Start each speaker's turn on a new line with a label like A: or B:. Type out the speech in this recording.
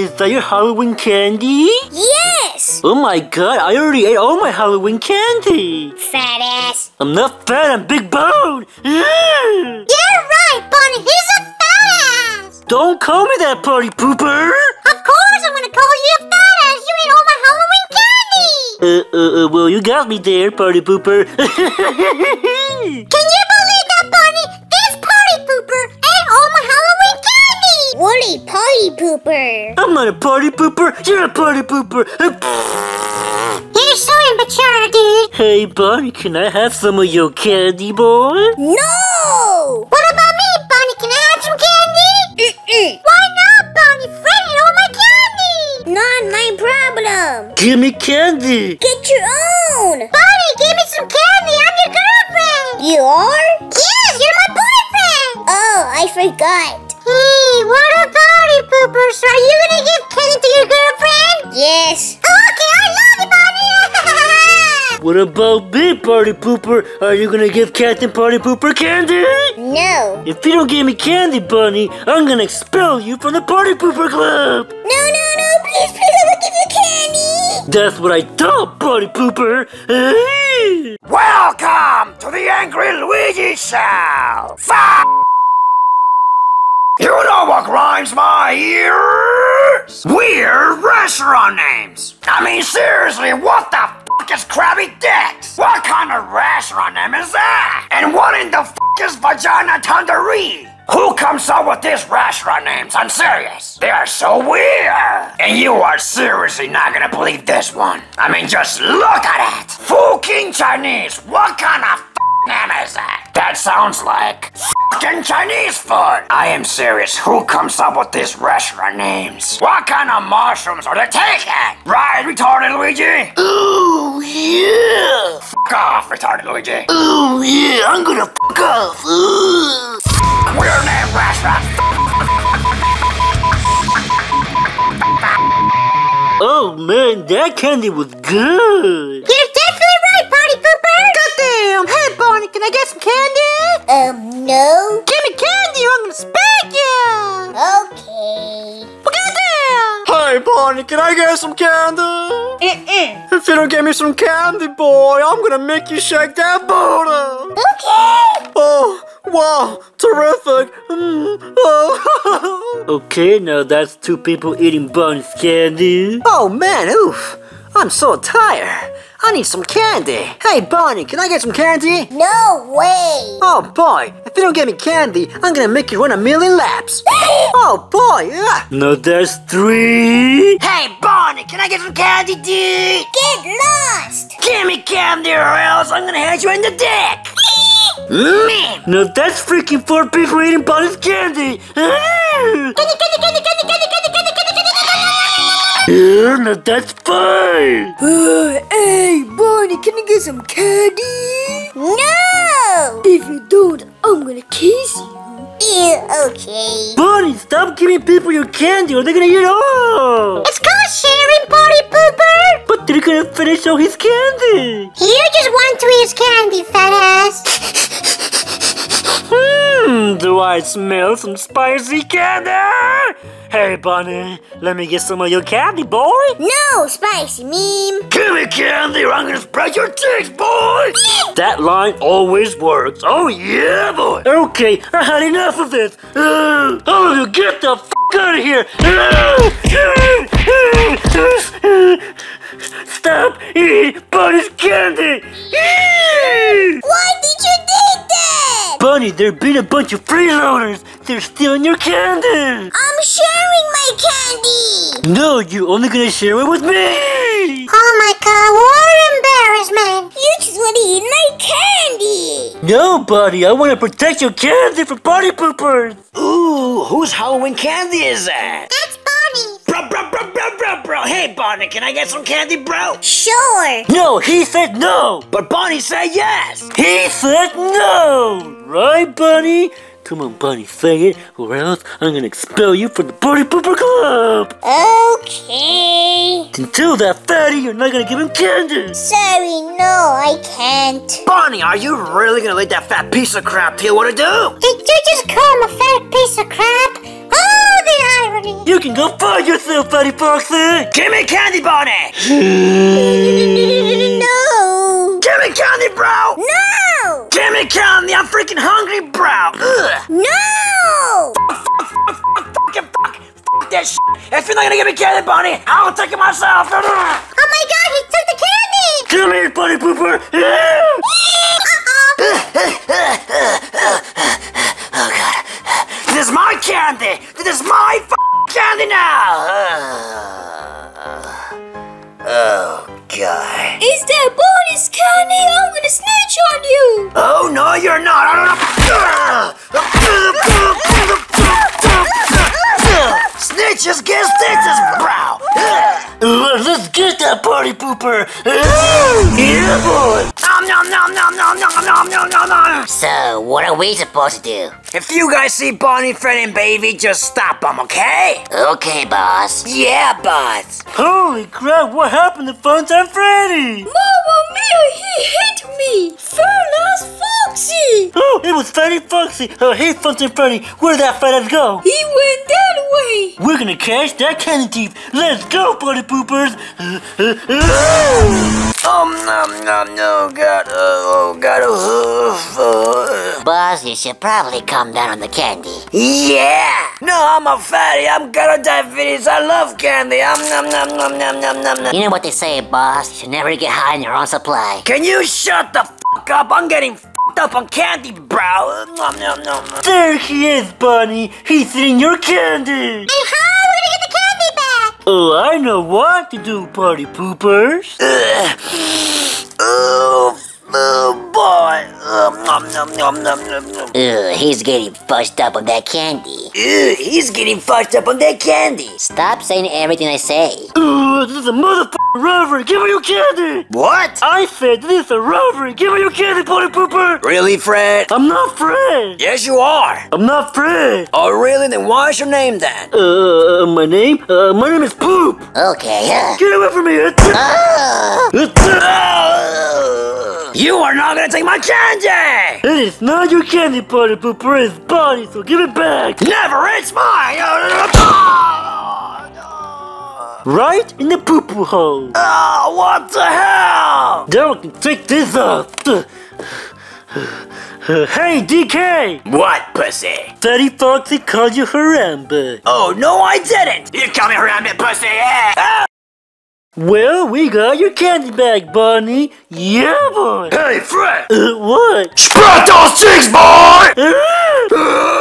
A: is that your Halloween candy?
B: Yes!
A: Oh my god, I already ate all my Halloween candy.
B: Fat ass.
A: I'm not fat, I'm big bone.
B: You're right, Bunny. He's a fat ass.
A: Don't call me that party pooper.
B: Of course I'm gonna call you a fat ass. You ate all my Halloween candy.
A: Uh, uh, uh, well, you got me there, party pooper.
B: Can you pooper.
A: I'm not a party pooper, you're a party pooper.
B: You're so immature, dude.
A: hey, Bonnie, can I have some of your candy, boy?
B: No! What about me, Bunny? Can I have some candy? Mm-mm. Why not, Bunny? Fred ate all my candy! Not my problem.
A: Give me candy.
B: Get your own! Bunny, give me some candy! I'm your girlfriend! You are? Yes, you're my boyfriend! Oh, I forgot. Hey, what a party poopers! Are you gonna give candy to your girlfriend? Yes. Okay, I love you, Bunny!
A: What about me, party pooper? Are you gonna give Captain Party Pooper candy?
B: no.
A: If you don't give me candy, Bunny, I'm gonna expel you from the Party Pooper Club.
B: No, no, no, please, please, I will give you candy!
A: That's what I thought, Party Pooper.
C: Welcome to the Angry Luigi Show! F- you know what grinds my ears? Weird restaurant names. I mean, seriously, what the f is Krabby Dicks? What kind of restaurant name is that? And what in the f is Vagina Tandoori? Who comes up with these restaurant names? I'm serious. They are so weird. And you are seriously not gonna believe this one. I mean, just look at it. Fucking Chinese. What kind of name is that? That sounds like fucking Chinese food. I am serious. Who comes up with these restaurant names? What kind of mushrooms are they taking? Right, retarded Luigi?
A: Ooh, yeah.
C: Fuck off, retarded Luigi.
A: Ooh, yeah. I'm gonna fuck off. Ooh.
C: Weird name restaurant.
A: Oh man, that candy was good.
B: You're definitely right, Party Pooper!
D: Goddamn! Hey, Barney, can I get some candy?
B: Um, no.
D: Give me candy or I'm gonna spank you!
B: Okay.
D: Well, goddamn!
E: Hey, Barney, can I get some candy?
D: Mm-mm.
E: If you don't get me some candy, boy, I'm gonna make you shake that booty.
B: Okay!
E: Oh, wow, terrific. Mm, oh.
A: Okay, now that's two people eating Bunny's candy.
D: Oh man, oof! I'm so tired. I need some candy. Hey, Bonnie, can I get some candy?
B: No way!
D: Oh boy, if you don't get me candy, I'm gonna make you run a million laps. oh boy.
A: No, there's three.
C: Hey, Bonnie, can I get some candy, dude?
B: Get lost!
C: Give me candy or else I'm gonna hit you in the dick! Man!
A: No, that's freaking four people eating Bonnie's candy!
B: candy, candy, candy, candy, candy!
A: Yeah, now that's fine.
D: Uh, hey, Barney, can I get some candy?
B: No!
D: If you don't, I'm gonna kiss you.
B: Yeah, okay.
A: Bunny, stop giving people your candy or they're gonna eat all.
B: It's called sharing, Party Pooper!
A: But they're gonna finish all his candy.
B: You just want to eat his candy, fat ass!
A: Do I smell some spicy candy? Hey, Bunny, let me get some of your candy, boy.
B: No, spicy meme!
A: Give me candy or I'm gonna spread your cheeks, boy! That line always works. Oh, yeah, boy! Okay, I had enough of this. Uh, all of you, get the f out of here! Stop eating Bunny's candy!
B: Why did you?
A: Bunny, there have been a bunch of freeloaders. They're stealing your candy.
B: I'm sharing my candy!
A: No, you're only gonna share it with me.
B: Oh my god, what an embarrassment! You just want to eat my candy!
A: No, buddy, I want to protect your candy from party poopers.
C: Ooh, whose Halloween candy is that? Bro. Hey, Barney, can I get some candy, bro?
B: Sure!
A: No, he said no.
C: But Bonnie said yes.
A: He said no. Right, Bunny? Come on, Bunny, say it, or else I'm gonna expel you from the Party Pooper Club.
B: Okay.
A: Until that fatty, you're not gonna give him candy.
B: Sorry, no, I can't.
C: Bonnie, are you really gonna let that fat piece of crap tell you what to do?
B: Did you just call him a fat piece of crap? The Bonnie.
A: You can go find yourself, Fatty Foxy! Eh?
C: Give me candy, Bonnie!
B: No.
C: Give me candy, bro!
B: No.
C: Give me candy! I'm freaking hungry, bro! Ugh!
B: No.
C: Fucking fuck! Fuck this shit! If you're not gonna give me candy, Bonnie, I'll take it myself!
B: Oh my God, he took the candy.
A: Come here, Buddy Pooper!
B: you.
C: Oh no, you're not! Snitches get stitches,
A: get that Party Pooper! yeah, boy!
C: Nom nom nom nom nom nom nom nom nom nom!
B: So, what are we supposed to do?
C: If you guys see Bonnie, Fred, and Baby, just stop them, okay?
B: Okay, boss.
C: Yeah, boss.
A: Holy crap, what happened to Funtime Freddy?
B: Mamma mia, he hit me! Furless Foxy!
A: Oh, it was Fatty Foxy! Oh, hey, Funtime Freddy, where did that fat go?
B: He went that way!
A: We're gonna catch that candy thief! Let's go, Party Poopers!
C: Oh, nom nom no, God, oh, God, oh,
B: Boss, you should probably calm down on the candy.
C: Yeah! No, I'm a fatty. I'm gonna diabetes. I love candy. I'm nom nom nom nom nom nom nom.
B: You know what they say, boss? You should never get high on your own supply.
C: Can you shut the fuck up? I'm getting fucked up on candy, bro. Nom nom nom. nom.
A: there he is, Bunny! He's eating your candy!
B: Hey, how are we gonna get the candy back?
A: Oh, I know what to do, Party Poopers!
C: Oh, oh boy. Um, nom nom nom nom nom nom.
B: Ugh, he's getting fucked up on that candy.
C: Ew, he's getting fucked up on that candy.
B: Stop saying everything I say.
A: This is a motherfucking robbery! Give me your candy!
C: What?
A: I said this is a robbery! Give me your candy, Party Pooper!
C: Really, Fred?
A: I'm not Fred!
C: Yes, you are.
A: I'm not Fred!
C: Oh, really? Then why is your name then?
A: Uh, my name? Uh, my name is Poop!
B: Okay, uh.
A: Get away from me!
B: Ah!
C: Oh, you are not gonna take my candy!
A: It is not your candy, Party Pooper, it's Bonnie, so give it back!
C: Never, it's mine!
A: Right in the poo-poo hole!
C: Oh, what the hell?
A: Now I can take this off! Hey, DK!
C: What, pussy?
A: Fatty Foxy called you Harambe.
C: Oh, no, I didn't! You called me rabbit pussy, yeah! Ah!
A: Well, we got your candy bag, Bonnie. Yeah, boy.
C: Hey, Fred!
A: Uh, what?
C: Spread those cheeks, boy!
A: Ah!